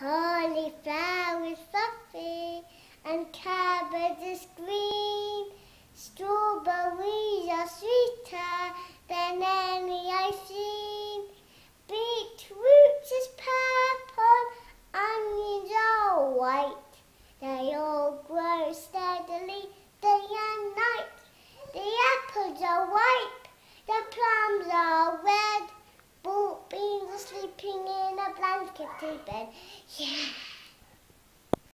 Cauliflower is fluffy and cabbage is green. Strawberries are sweeter than any I've seen. Beetroot is purple, onions are white. They all grow beans in bed. Yeah.